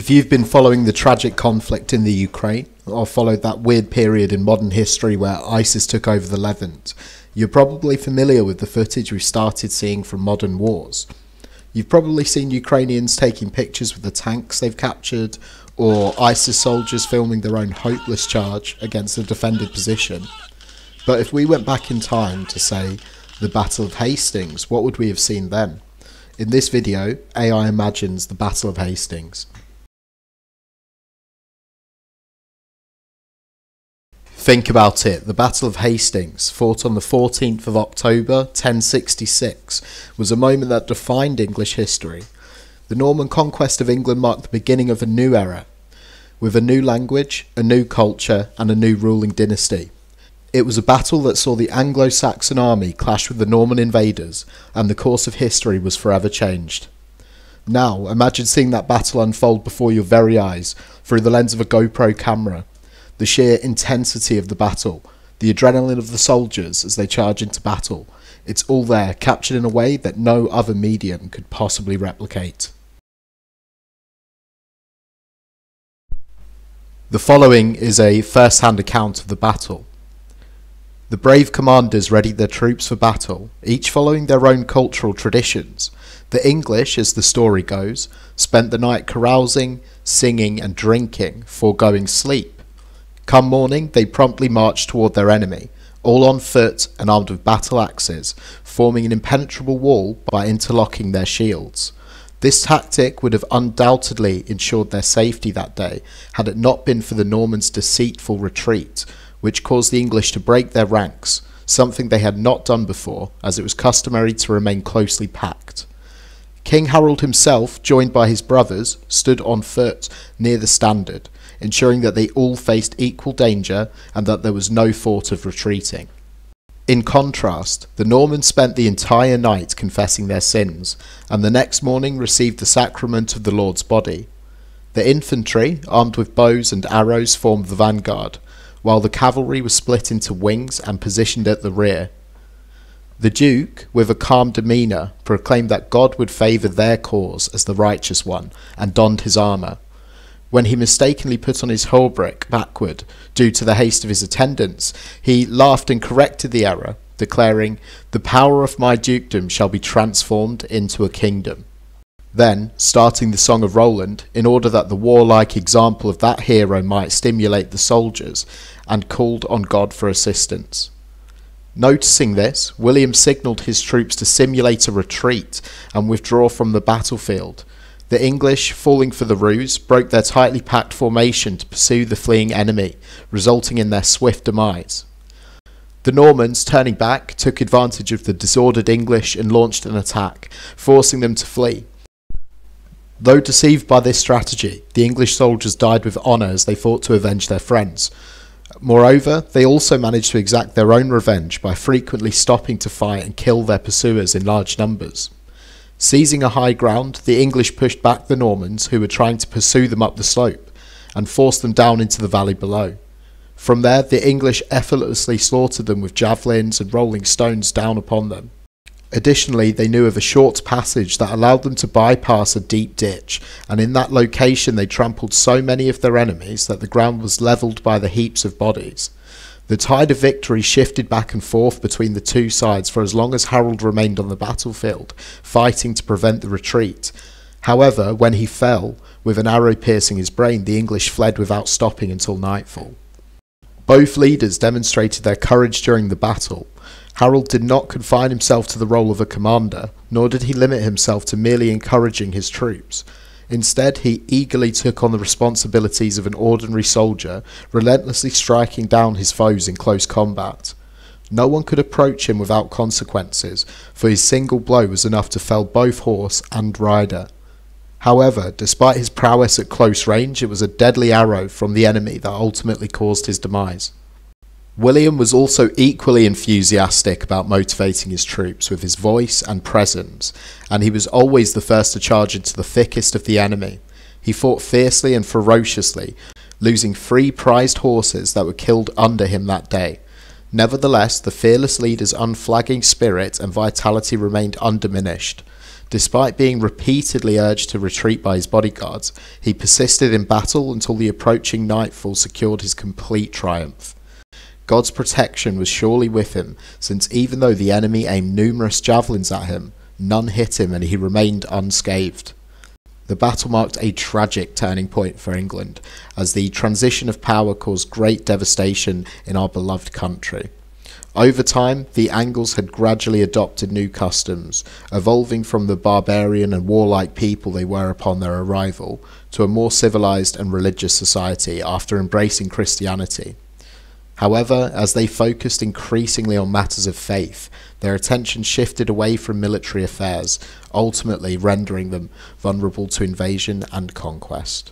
If you've been following the tragic conflict in the Ukraine, or followed that weird period in modern history where ISIS took over the Levant, you're probably familiar with the footage we've started seeing from modern wars. You've probably seen Ukrainians taking pictures with the tanks they've captured, or ISIS soldiers filming their own hopeless charge against a defended position. But if we went back in time to, say, the Battle of Hastings, what would we have seen then? In this video, AI imagines the Battle of Hastings. Think about it. The Battle of Hastings, fought on the 14th of October 1066, was a moment that defined English history. The Norman conquest of England marked the beginning of a new era, with a new language, a new culture, and a new ruling dynasty. It was a battle that saw the Anglo Saxon army clash with the Norman invaders, and the course of history was forever changed. Now, imagine seeing that battle unfold before your very eyes through the lens of a GoPro camera the sheer intensity of the battle, the adrenaline of the soldiers as they charge into battle. It's all there, captured in a way that no other medium could possibly replicate. The following is a first hand account of the battle. The brave commanders readied their troops for battle, each following their own cultural traditions. The English, as the story goes, spent the night carousing, singing, and drinking, foregoing sleep. Come morning, they promptly marched toward their enemy, all on foot and armed with battle axes, forming an impenetrable wall by interlocking their shields. This tactic would have undoubtedly ensured their safety that day had it not been for the Normans' deceitful retreat, which caused the English to break their ranks, something they had not done before, as it was customary to remain closely packed. King Harold himself, joined by his brothers, stood on foot near the standard, ensuring that they all faced equal danger and that there was no thought of retreating. In contrast, the Normans spent the entire night confessing their sins, and the next morning received the sacrament of the Lord's body. The infantry, armed with bows and arrows, formed the vanguard, while the cavalry was split into wings and positioned at the rear. The Duke, with a calm demeanour, proclaimed that God would favour their cause as the righteous one, and donned his armour when he mistakenly put on his hauberk backward due to the haste of his attendants, he laughed and corrected the error, declaring, The power of my dukedom shall be transformed into a kingdom. Then, starting the Song of Roland, in order that the warlike example of that hero might stimulate the soldiers, and called on God for assistance. Noticing this, William signalled his troops to simulate a retreat and withdraw from the battlefield, the English, falling for the ruse, broke their tightly packed formation to pursue the fleeing enemy, resulting in their swift demise. The Normans, turning back, took advantage of the disordered English and launched an attack, forcing them to flee. Though deceived by this strategy, the English soldiers died with honour as they fought to avenge their friends. Moreover, they also managed to exact their own revenge by frequently stopping to fight and kill their pursuers in large numbers. Seizing a high ground, the English pushed back the Normans, who were trying to pursue them up the slope, and forced them down into the valley below. From there, the English effortlessly slaughtered them with javelins and rolling stones down upon them. Additionally, they knew of a short passage that allowed them to bypass a deep ditch, and in that location they trampled so many of their enemies that the ground was levelled by the heaps of bodies. The tide of victory shifted back and forth between the two sides for as long as Harold remained on the battlefield, fighting to prevent the retreat. However, when he fell, with an arrow piercing his brain, the English fled without stopping until nightfall. Both leaders demonstrated their courage during the battle. Harold did not confine himself to the role of a commander, nor did he limit himself to merely encouraging his troops. Instead, he eagerly took on the responsibilities of an ordinary soldier, relentlessly striking down his foes in close combat. No one could approach him without consequences, for his single blow was enough to fell both horse and rider. However, despite his prowess at close range, it was a deadly arrow from the enemy that ultimately caused his demise. William was also equally enthusiastic about motivating his troops with his voice and presence, and he was always the first to charge into the thickest of the enemy. He fought fiercely and ferociously, losing three prized horses that were killed under him that day. Nevertheless, the fearless leader's unflagging spirit and vitality remained undiminished. Despite being repeatedly urged to retreat by his bodyguards, he persisted in battle until the approaching nightfall secured his complete triumph. God's protection was surely with him, since even though the enemy aimed numerous javelins at him, none hit him and he remained unscathed. The battle marked a tragic turning point for England, as the transition of power caused great devastation in our beloved country. Over time, the Angles had gradually adopted new customs, evolving from the barbarian and warlike people they were upon their arrival to a more civilized and religious society after embracing Christianity. However, as they focused increasingly on matters of faith, their attention shifted away from military affairs, ultimately rendering them vulnerable to invasion and conquest.